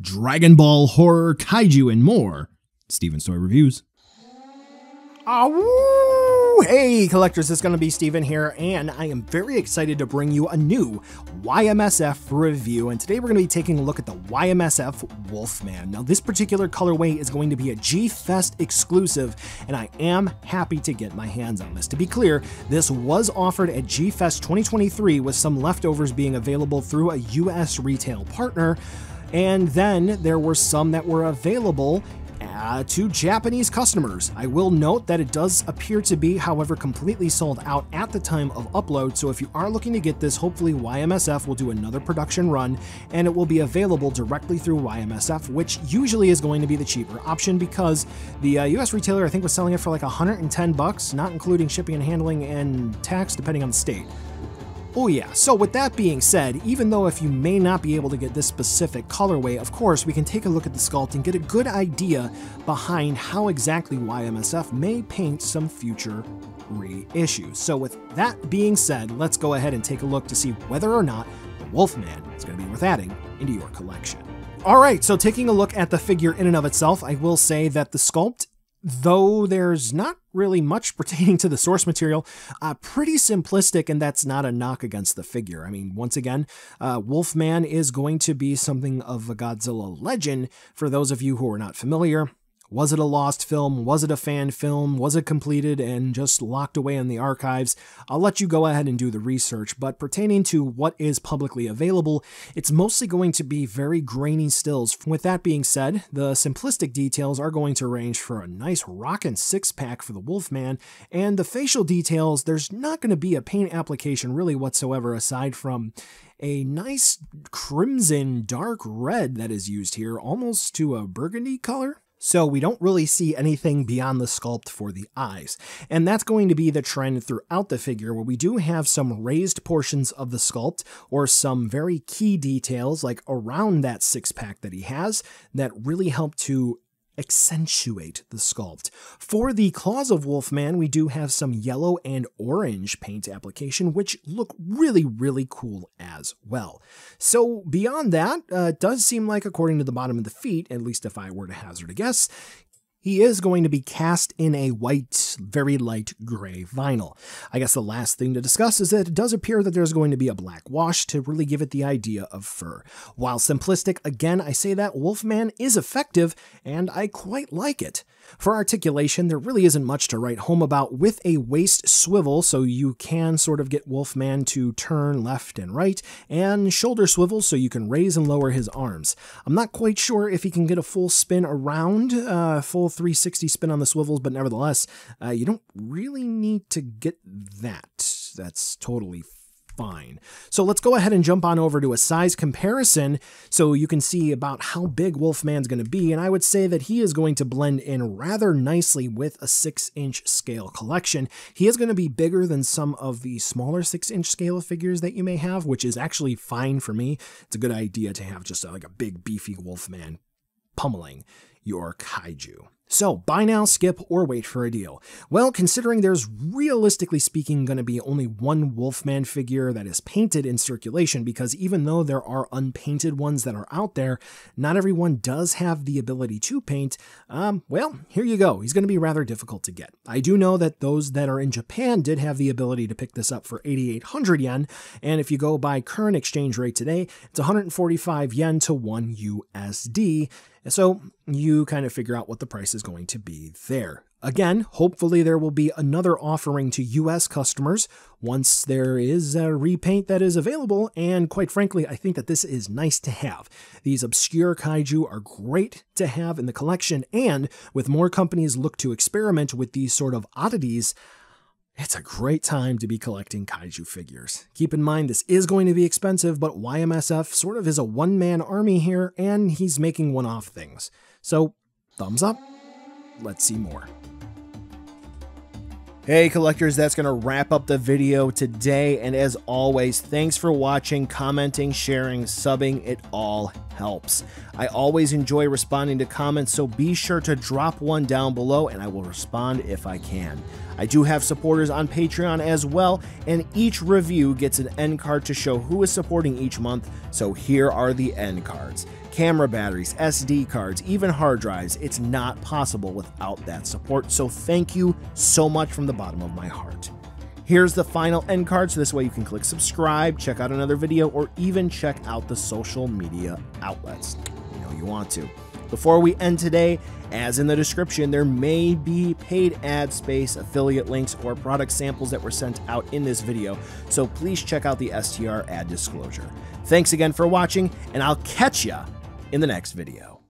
Dragon Ball, horror, kaiju, and more. Steven's Toy Reviews. Awoo! Hey, collectors, it's going to be Steven here, and I am very excited to bring you a new YMSF review. And today we're going to be taking a look at the YMSF Wolfman. Now, this particular colorway is going to be a G Fest exclusive, and I am happy to get my hands on this. To be clear, this was offered at G Fest 2023 with some leftovers being available through a US retail partner. And then there were some that were available uh, to Japanese customers. I will note that it does appear to be, however, completely sold out at the time of upload, so if you are looking to get this, hopefully YMSF will do another production run and it will be available directly through YMSF, which usually is going to be the cheaper option because the uh, US retailer I think was selling it for like 110 bucks, not including shipping and handling and tax depending on the state. Oh yeah, so with that being said, even though if you may not be able to get this specific colorway, of course we can take a look at the sculpt and get a good idea behind how exactly YMSF may paint some future reissues. So with that being said, let's go ahead and take a look to see whether or not the Wolfman is going to be worth adding into your collection. Alright, so taking a look at the figure in and of itself, I will say that the sculpt though there's not really much pertaining to the source material, uh, pretty simplistic, and that's not a knock against the figure. I mean, once again, uh, Wolfman is going to be something of a Godzilla legend for those of you who are not familiar. Was it a lost film? Was it a fan film? Was it completed and just locked away in the archives? I'll let you go ahead and do the research, but pertaining to what is publicly available, it's mostly going to be very grainy stills. With that being said, the simplistic details are going to range for a nice rockin' six pack for the Wolfman, and the facial details, there's not going to be a paint application really whatsoever aside from a nice crimson dark red that is used here, almost to a burgundy color. So we don't really see anything beyond the sculpt for the eyes. And that's going to be the trend throughout the figure where we do have some raised portions of the sculpt or some very key details like around that six pack that he has that really help to accentuate the sculpt. For the claws of Wolfman, we do have some yellow and orange paint application, which look really, really cool as well. So beyond that, uh, does seem like, according to the bottom of the feet, at least if I were to hazard a guess, he is going to be cast in a white, very light gray vinyl. I guess the last thing to discuss is that it does appear that there's going to be a black wash to really give it the idea of fur. While simplistic, again, I say that Wolfman is effective, and I quite like it. For articulation, there really isn't much to write home about with a waist swivel, so you can sort of get Wolfman to turn left and right, and shoulder swivel so you can raise and lower his arms. I'm not quite sure if he can get a full spin around, uh, full 360 spin on the swivels, but nevertheless, uh, you don't really need to get that. That's totally fine. So let's go ahead and jump on over to a size comparison so you can see about how big Wolfman's going to be, and I would say that he is going to blend in rather nicely with a 6-inch scale collection. He is going to be bigger than some of the smaller 6-inch scale figures that you may have, which is actually fine for me. It's a good idea to have just like a big beefy Wolfman pummeling your kaiju. So, buy now, skip, or wait for a deal. Well, considering there's realistically speaking going to be only one Wolfman figure that is painted in circulation, because even though there are unpainted ones that are out there, not everyone does have the ability to paint, um, well, here you go. He's going to be rather difficult to get. I do know that those that are in Japan did have the ability to pick this up for 8,800 yen, and if you go by current exchange rate today, it's 145 yen to 1 USD, so you kind of figure out what the price is going to be there. Again, hopefully there will be another offering to US customers once there is a repaint that is available, and quite frankly, I think that this is nice to have. These obscure kaiju are great to have in the collection, and with more companies look to experiment with these sort of oddities, it's a great time to be collecting kaiju figures. Keep in mind this is going to be expensive, but YMSF sort of is a one-man army here, and he's making one-off things. So, thumbs up. Let's see more. Hey collectors, that's going to wrap up the video today, and as always, thanks for watching, commenting, sharing, subbing, it all helps. I always enjoy responding to comments, so be sure to drop one down below and I will respond if I can. I do have supporters on Patreon as well, and each review gets an end card to show who is supporting each month, so here are the end cards. Camera batteries, SD cards, even hard drives. It's not possible without that support. So thank you so much from the bottom of my heart. Here's the final end card, so this way you can click subscribe, check out another video, or even check out the social media outlets. You know you want to. Before we end today, as in the description, there may be paid ad space, affiliate links, or product samples that were sent out in this video, so please check out the STR ad disclosure. Thanks again for watching, and I'll catch ya in the next video.